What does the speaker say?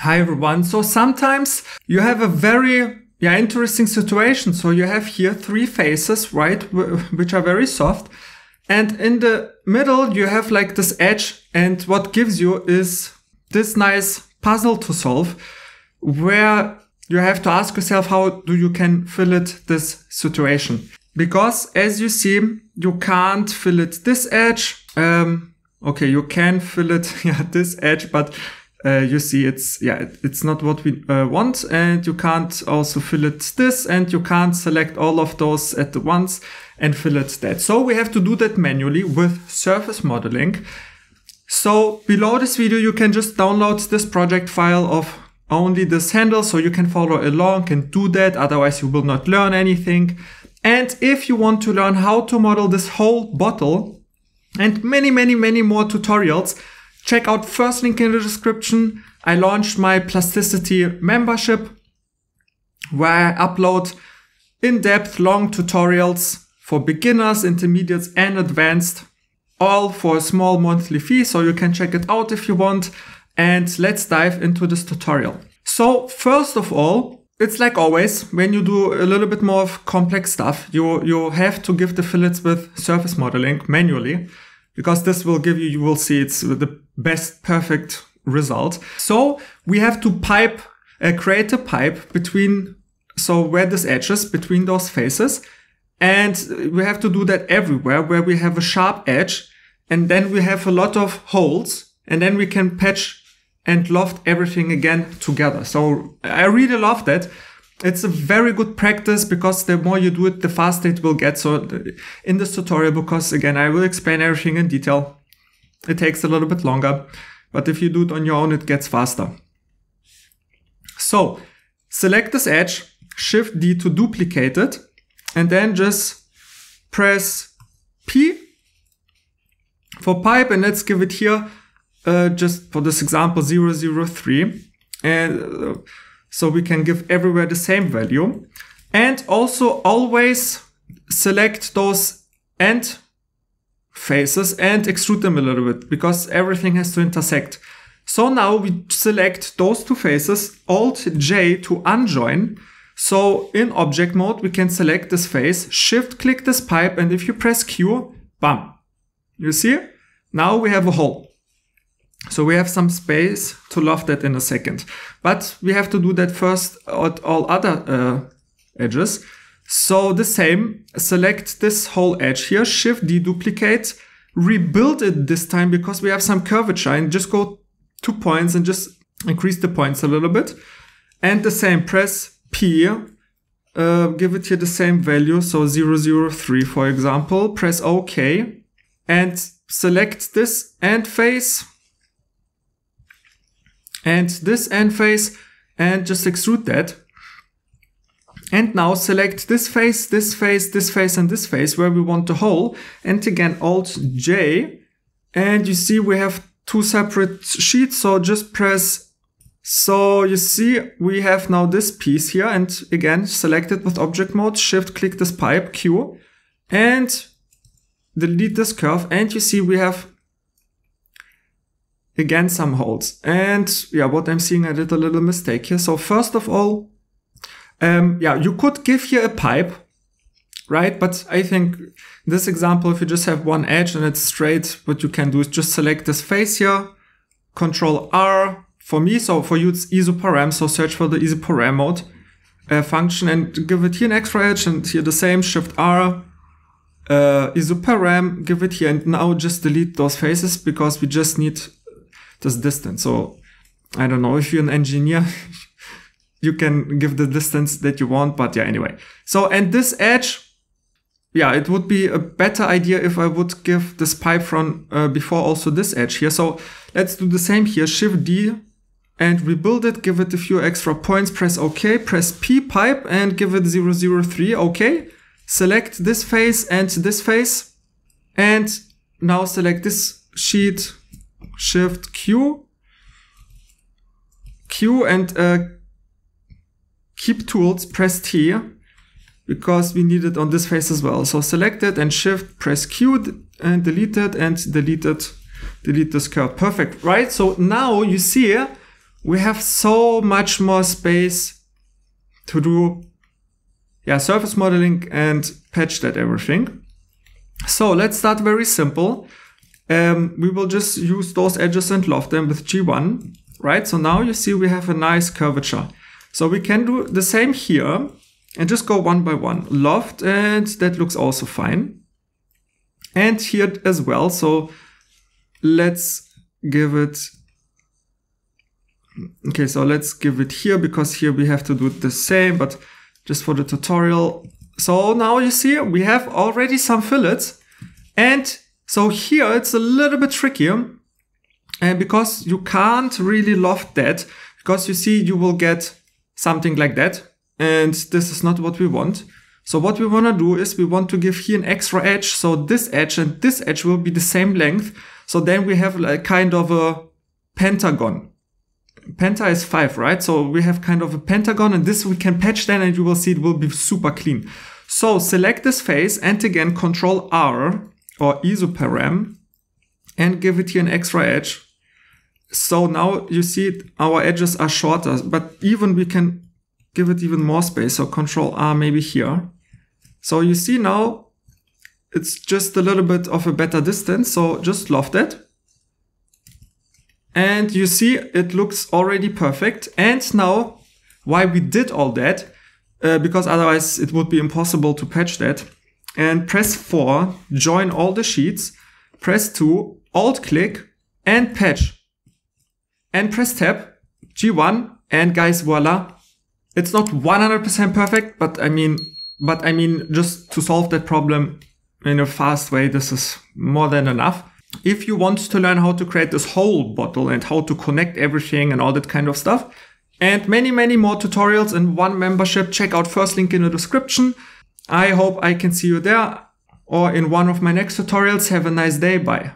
Hi everyone. So sometimes you have a very yeah, interesting situation. So you have here three faces, right, which are very soft. And in the middle, you have like this edge. And what gives you is this nice puzzle to solve where you have to ask yourself, how do you can fillet this situation? Because as you see, you can't fillet this edge. Um, okay, you can fillet, yeah, this edge, but uh, you see it's yeah it's not what we uh, want and you can't also fillet this and you can't select all of those at once and fillet that. So we have to do that manually with surface modeling. So below this video you can just download this project file of only this handle so you can follow along and do that otherwise you will not learn anything. And if you want to learn how to model this whole bottle and many many many more tutorials Check out first link in the description. I launched my plasticity membership where I upload in-depth long tutorials for beginners, intermediates and advanced all for a small monthly fee. So you can check it out if you want. And let's dive into this tutorial. So first of all, it's like always, when you do a little bit more of complex stuff, you, you have to give the fillets with surface modeling manually because this will give you, you will see it's the best perfect result. So we have to pipe, uh, create a pipe between, so where this edges between those faces. And we have to do that everywhere where we have a sharp edge and then we have a lot of holes and then we can patch and loft everything again together. So I really love that it's a very good practice because the more you do it, the faster it will get. So in this tutorial, because again, I will explain everything in detail. It takes a little bit longer, but if you do it on your own, it gets faster. So select this edge, shift D to duplicate it, and then just press P for pipe. And let's give it here, uh, just for this example, 003. And uh, so we can give everywhere the same value. And also always select those end faces and extrude them a little bit because everything has to intersect. So now we select those two faces, Alt J to unjoin. So in object mode, we can select this face, shift click this pipe, and if you press Q, bam. You see? Now we have a hole. So we have some space to loft that in a second. But we have to do that first at all other uh, edges. So the same, select this whole edge here, shift deduplicate, rebuild it this time because we have some curvature and just go two points and just increase the points a little bit. And the same, press P, uh, give it here the same value, so 003 for example, press OK and select this end face and this end face and just extrude that. And now select this face, this face, this face, and this face where we want the hole. And again, Alt J. And you see we have two separate sheets. So just press. So you see we have now this piece here. And again, select it with object mode, shift click this pipe, Q. And delete this curve. And you see we have again some holes. And yeah, what I'm seeing, I did a little mistake here. So first of all, um, yeah, you could give here a pipe, right? But I think this example, if you just have one edge and it's straight, what you can do is just select this face here, control R for me. So for you, it's isoparam. So search for the isoparam mode uh, function and give it here an extra edge and here the same shift R, uh, isoparam, give it here and now just delete those faces because we just need this distance. So I don't know if you're an engineer, you can give the distance that you want, but yeah, anyway. So, and this edge, yeah, it would be a better idea if I would give this pipe from uh, before also this edge here. So let's do the same here, Shift D and rebuild it, give it a few extra points, press OK, press P pipe and give it 003, OK. Select this face and this face and now select this sheet Shift Q, Q and uh, keep tools, press T because we need it on this face as well. So select it and shift, press Q and delete it and delete it, delete this curve. Perfect, right? So now you see we have so much more space to do yeah, surface modeling and patch that everything. So let's start very simple. Um, we will just use those edges and loft them with G1, right? So now you see we have a nice curvature. So we can do the same here and just go one by one. Loft and that looks also fine. And here as well. So let's give it okay so let's give it here because here we have to do the same but just for the tutorial so now you see we have already some fillets and so here it's a little bit trickier and because you can't really loft that because you see you will get something like that and this is not what we want so what we want to do is we want to give here an extra edge so this edge and this edge will be the same length so then we have like kind of a pentagon penta is five, right? So we have kind of a pentagon and this we can patch then and you will see it will be super clean. So select this face and again control R or isoparam and give it here an extra edge. So now you see our edges are shorter, but even we can give it even more space. So control R maybe here. So you see now it's just a little bit of a better distance. So just loft it and you see it looks already perfect. And now why we did all that, uh, because otherwise it would be impossible to patch that. And press 4, join all the sheets, press 2, alt click and patch. And press tab, G1 and guys voila. It's not 100% perfect, but I mean, but I mean, just to solve that problem in a fast way, this is more than enough. If you want to learn how to create this whole bottle and how to connect everything and all that kind of stuff, and many, many more tutorials in one membership, check out first link in the description. I hope I can see you there or in one of my next tutorials. Have a nice day. Bye.